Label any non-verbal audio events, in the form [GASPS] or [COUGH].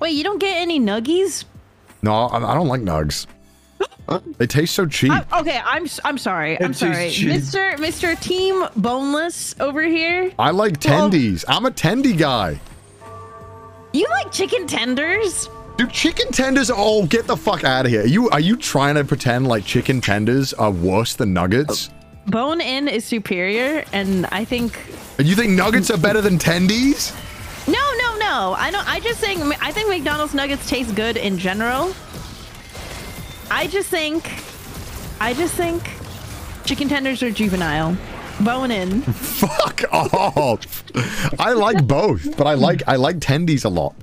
Wait, you don't get any nuggies? No, I, I don't like nugs. [GASPS] they taste so cheap. I, okay, I'm s- I'm sorry. I'm sorry. Mr. Mr. Team Boneless over here. I like Well- tendies. I'm a tendy guy. You like chicken tenders? Dude, chicken tenders. Oh, get the fuck out of here. Are you are you trying to pretend like chicken tenders are worse than nuggets? Bone in is superior, and I think And you think nuggets are better than tendies? No, no, no. I don't. I just think I think McDonald's nuggets taste good in general. I just think, I just think, chicken tenders are juvenile. Bone in. [LAUGHS] Fuck off. I like both, but I like I like tendies a lot.